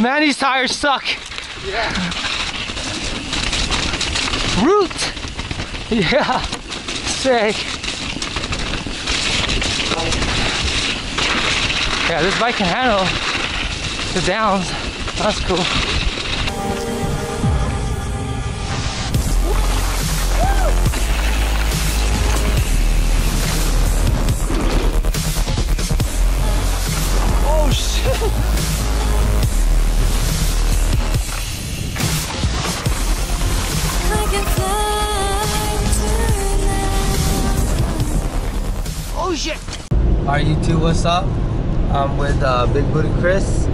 Man, these tires suck. Yeah. Root. Yeah. Sick. Yeah, this bike can handle the downs. That's cool. Oh shit! YouTube, what's up? I'm with uh, Big Booty Chris.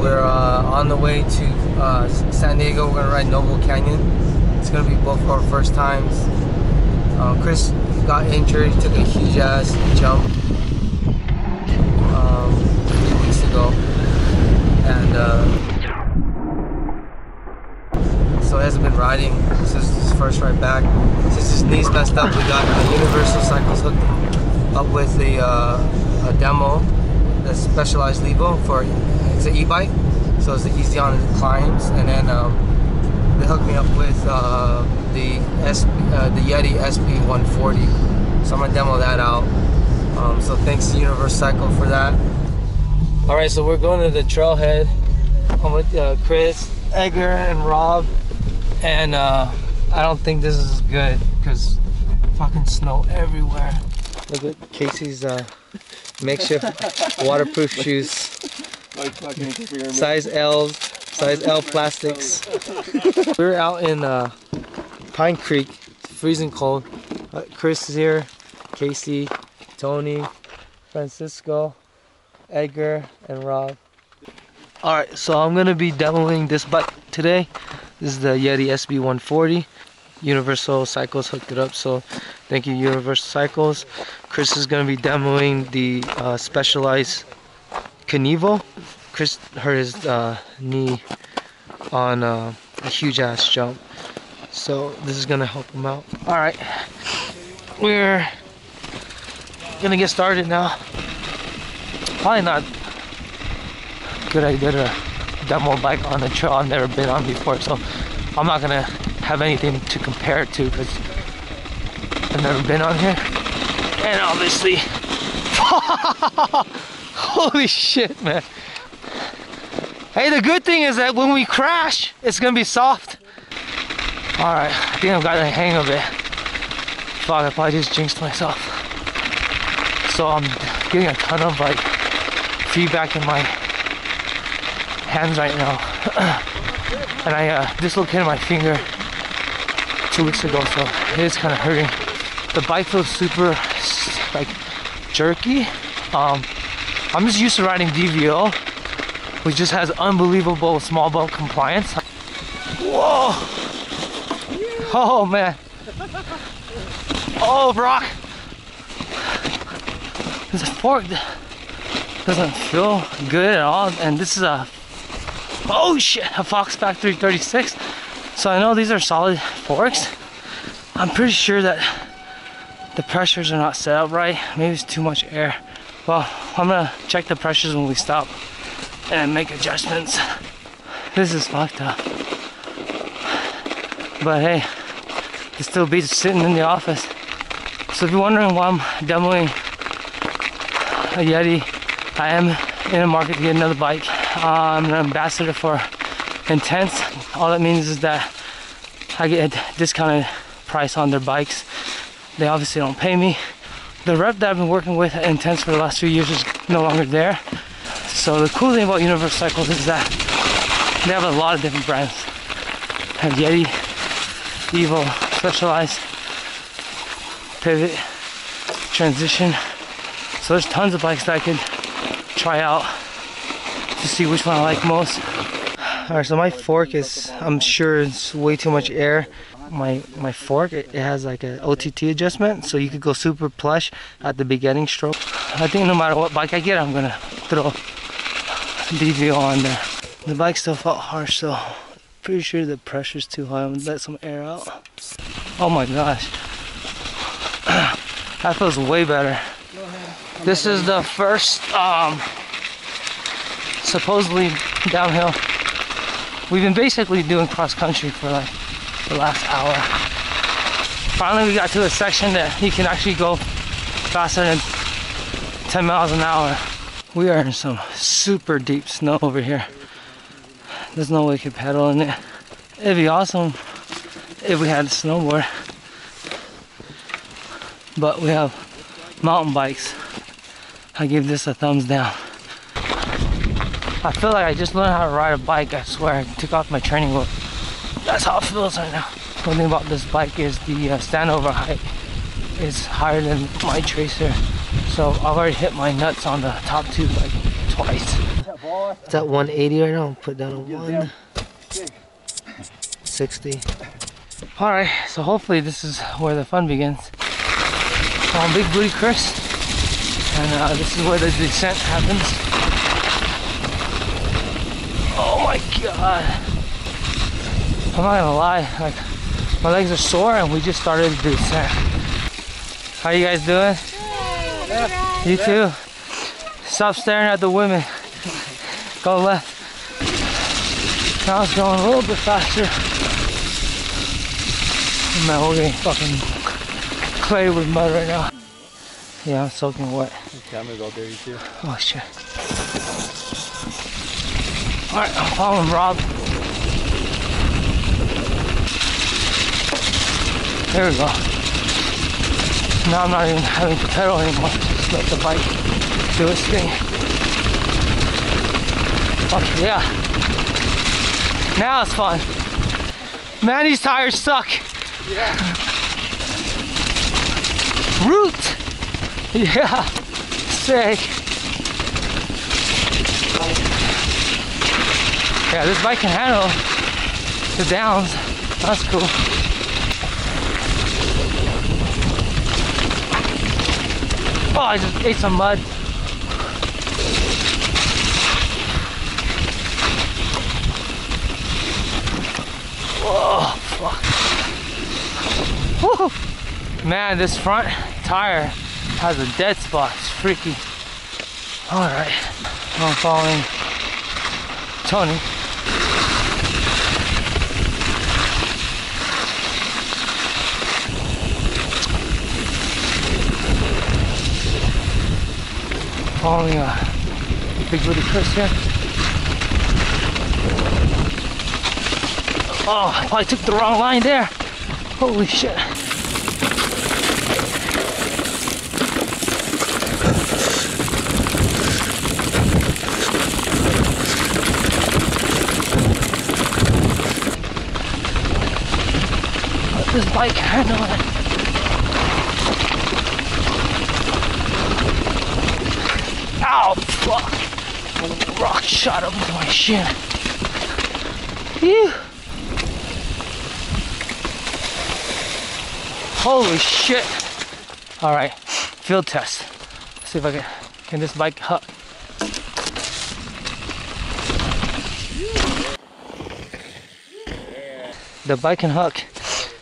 We're uh, on the way to uh, San Diego. We're gonna ride Noble Canyon. It's gonna be both our first times. Uh, Chris got injured. Took a huge ass jump um, three weeks ago, and uh, so he hasn't been riding. This is his first ride back. Since his knees messed up, we got uh, Universal Cycles hooked up with the uh, a demo, the Specialized Levo for it's an e-bike, so it's easy on the climbs, and then um, they hooked me up with uh, the S, uh, the Yeti SB 140. So I'm gonna demo that out. Um, so thanks to Universal Cycle for that. All right, so we're going to the trailhead. I'm with uh, Chris, Edgar, and Rob, and uh, I don't think this is good because fucking snow everywhere. Look at Casey's uh, makeshift waterproof shoes. Size L's, size L plastics. We're out in uh, Pine Creek, freezing cold. Uh, Chris is here, Casey, Tony, Francisco, Edgar, and Rob. Alright, so I'm gonna be demoing this bike today. This is the Yeti SB 140. Universal Cycles hooked it up, so thank you Universal Cycles. Chris is gonna be demoing the uh, Specialized Kenevo. Chris hurt his uh, knee on uh, a huge ass jump. So this is gonna help him out. Alright. We're gonna get started now. Probably not a good idea to demo a bike on a trail I've never been on before, so I'm not gonna have anything to compare it to because I've never been on here. And obviously Holy shit, man. Hey, the good thing is that when we crash, it's gonna be soft. All right, I think I've got the hang of it. Fuck, I probably just jinxed myself. So I'm getting a ton of like feedback in my hands right now. and I uh, dislocated my finger two weeks ago, so it is kind of hurting. The bike feels super like jerky. Um, I'm just used to riding DVO, which just has unbelievable small bump compliance. Whoa! Oh man! Oh, Brock! This fork doesn't feel good at all, and this is a oh shit, a Fox Factory 36. So I know these are solid forks. I'm pretty sure that the pressures are not set up right. Maybe it's too much air. Well, I'm gonna check the pressures when we stop and make adjustments. This is fucked up. But hey, it still beats sitting in the office. So if you're wondering why I'm demoing a Yeti, I am in the market to get another bike. Uh, I'm an ambassador for Intense. All that means is that I get a discounted price on their bikes. They obviously don't pay me. The rep that I've been working with at Intense for the last few years is no longer there. So the cool thing about Universal Cycles is that they have a lot of different brands. They have Yeti, Evo, Specialized, Pivot, Transition. So there's tons of bikes that I could try out to see which one I like most. Alright, so my fork is, I'm sure it's way too much air. My my fork, it, it has like a OTT adjustment, so you could go super plush at the beginning stroke. I think no matter what bike I get, I'm gonna throw DVO on there. The bike still felt harsh, so pretty sure the pressure's too high. I'm gonna let some air out. Oh my gosh. that feels way better. This is the first um, supposedly downhill We've been basically doing cross country for like the last hour. Finally, we got to a section that you can actually go faster than 10 miles an hour. We are in some super deep snow over here. There's no way we could pedal in it. It'd be awesome if we had a snowboard. But we have mountain bikes. I give this a thumbs down. I feel like I just learned how to ride a bike. I swear, I took off my training wheel. That's how it feels right now. One thing about this bike is the uh, standover height is higher than my tracer. So I've already hit my nuts on the top two like twice. It's at 180 right now. Put down a 160. All right, so hopefully this is where the fun begins. So I'm Big Booty Chris, and uh, this is where the descent happens. Oh my god. I'm not gonna lie, like my legs are sore and we just started the descent. How you guys doing? You too? Stop staring at the women. Go left. Now it's going a little bit faster. Man, we're getting fucking clay with mud right now. Yeah, I'm soaking wet. The camera's all dirty too. Oh shit. Alright, I'm following Rob. There we go. Now I'm not even having to pedal anymore. Just let the bike do its thing. Fuck yeah. Now it's fun. Man, these tires suck. Yeah. Root! Yeah, sick. Yeah, this bike can handle the downs. That's cool. Oh, I just ate some mud. Whoa, fuck. Woo. Man, this front tire has a dead spot. It's freaky. All right, I'm following Tony. Following uh, Big Booty Chris here. Oh, I took the wrong line there. Holy shit. This bike handle it. Fuck. Rock shot up into my shin. Phew. Holy shit. All right, field test. Let's see if I can, can this bike huck. The bike can huck.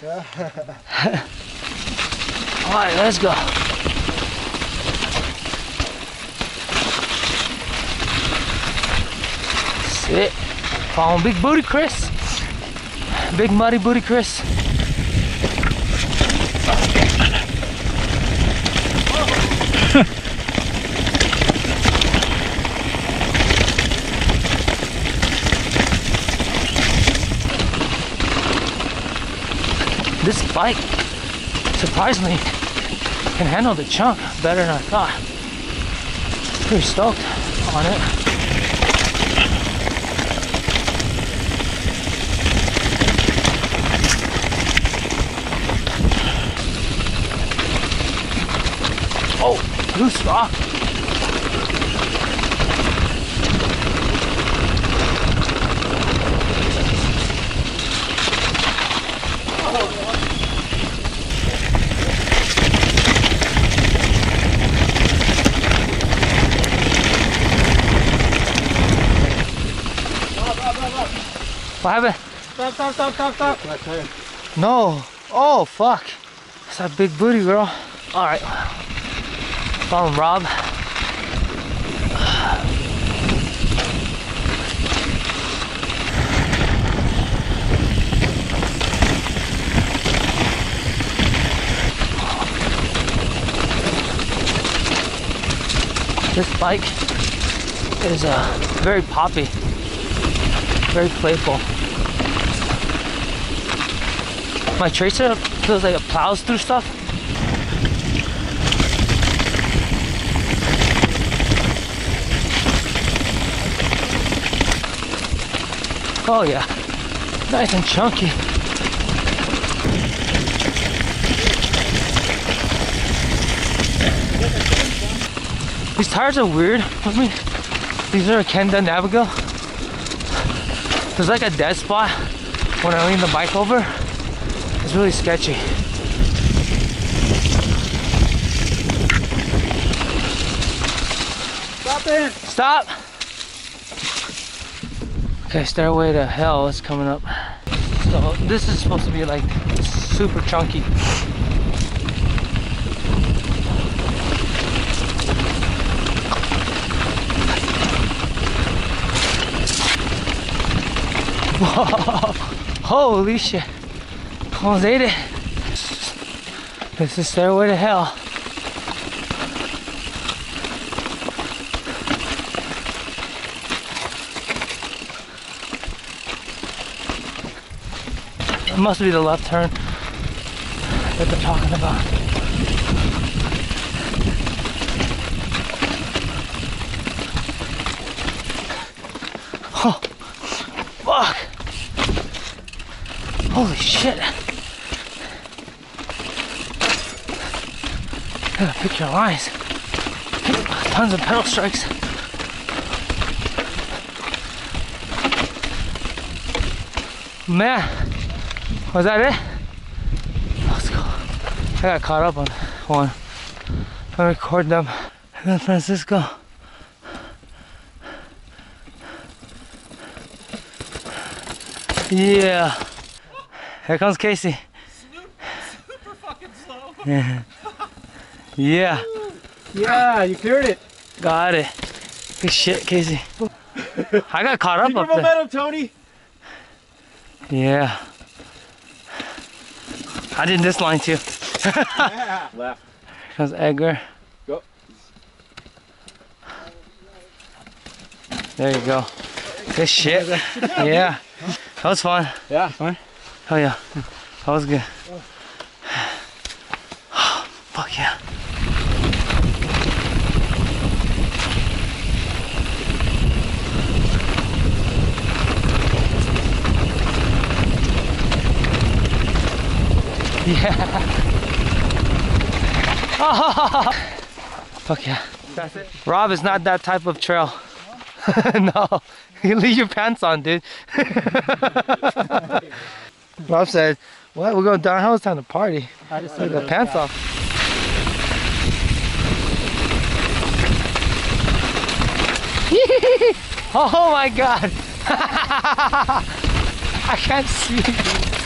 All right, let's go. Sit. Following Big Booty Chris. Big Muddy Booty Chris. this bike surprisingly can handle the chunk better than I thought. Pretty stoked on it. Loose rock. What happened? Stop, stop, stop, stop, stop. No. Oh, fuck. It's that big booty girl. All right. Follow him, Rob. This bike is uh, very poppy, very playful. My tracer feels like it plows through stuff, Oh yeah, nice and chunky. These tires are weird with me. These are a Kenda Nevegal. There's like a dead spot when I lean the bike over. It's really sketchy. Stop it! Stop! Okay, Stairway to Hell is coming up. So this is supposed to be like super chunky. Whoa. Holy shit. Almost ate it. This is Stairway to Hell. It must be the left turn that they're talking about. Oh, fuck. Holy shit. Gotta pick your lines. Tons of pedal strikes. Man. Was that it? Let's go. I got caught up on one. I record them. Then Francisco. Yeah. Here comes Casey. Super fucking slow. Yeah. Yeah. Yeah, you cleared it. Got it. Good shit, Casey. I got caught up Keep up there. momentum, Tony. Yeah. I did this line too. Yeah. Left. Comes Edgar. Go. There you go. Good shit. Yeah. That was fun. Yeah, fine. Oh yeah. That was good. Fuck yeah. Yeah. Fuck yeah. That's it. Rob is not that type of trail. no. You leave your pants on, dude. Rob said, What? We're going downhill, it's time to party. I just Take the pants off. oh my god! I can't see.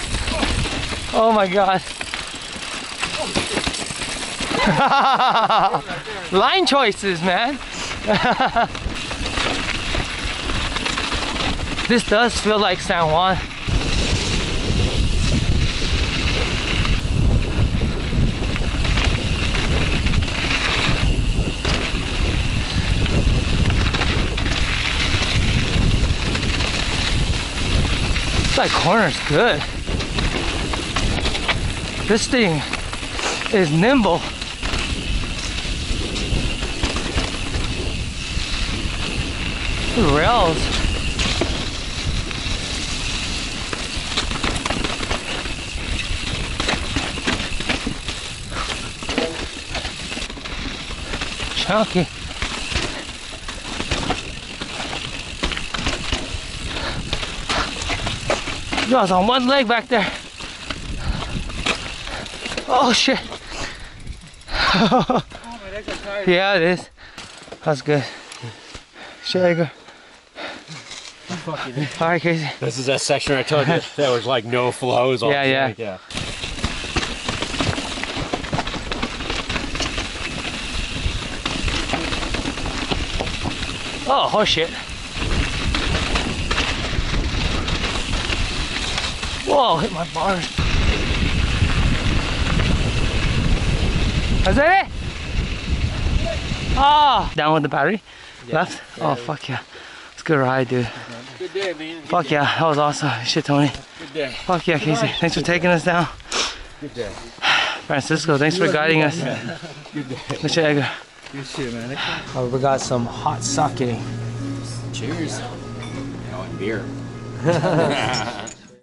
Oh my god. Line choices, man. this does feel like San Juan. That corner's good. This thing is nimble. Rails. Chunky. Was on one leg back there. Oh shit. Oh, my legs are tired. Yeah, it is. That's good. Shit, Edgar. Fucking All right, Casey. This is that section I told you there was like no flows. All Yeah, yeah. like, yeah. Oh, oh shit. Whoa, hit my bars. Is that it? Ah, down with the battery. Left. Oh fuck yeah. It's a good ride, dude. Good day, man. Fuck yeah, that was awesome. Shit, Tony. Good day. Fuck yeah, Casey. Thanks for taking us down. Good day. Francisco, thanks for guiding us. Good day. Mr. Edgar. Good shit, man. Oh, we got some hot sake. Cheers. Oh, and beer.